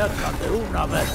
Déjate una vez.